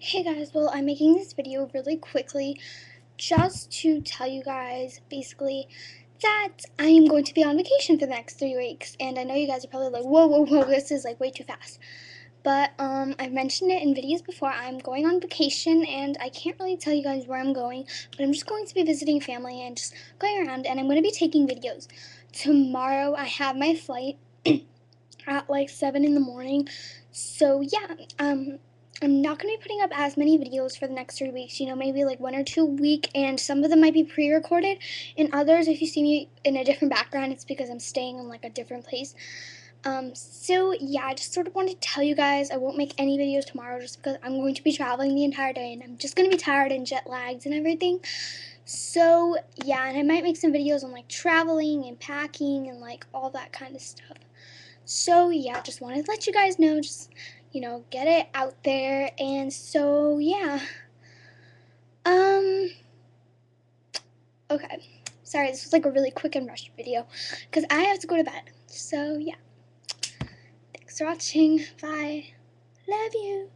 Hey guys, well I'm making this video really quickly just to tell you guys basically that I am going to be on vacation for the next three weeks and I know you guys are probably like whoa whoa whoa this is like way too fast. But um, I've mentioned it in videos before I'm going on vacation and I can't really tell you guys where I'm going but I'm just going to be visiting family and just going around and I'm going to be taking videos. Tomorrow I have my flight at like 7 in the morning so yeah um I'm not going to be putting up as many videos for the next three weeks, you know, maybe like one or two a week, and some of them might be pre-recorded, and others, if you see me in a different background, it's because I'm staying in like a different place. Um, so yeah, I just sort of wanted to tell you guys I won't make any videos tomorrow just because I'm going to be traveling the entire day, and I'm just going to be tired and jet lagged and everything. So yeah, and I might make some videos on like traveling and packing and like all that kind of stuff. So yeah, just wanted to let you guys know, just you know, get it out there. And so, yeah. Um, okay. Sorry, this was like a really quick and rushed video because I have to go to bed. So, yeah. Thanks for watching. Bye. Love you.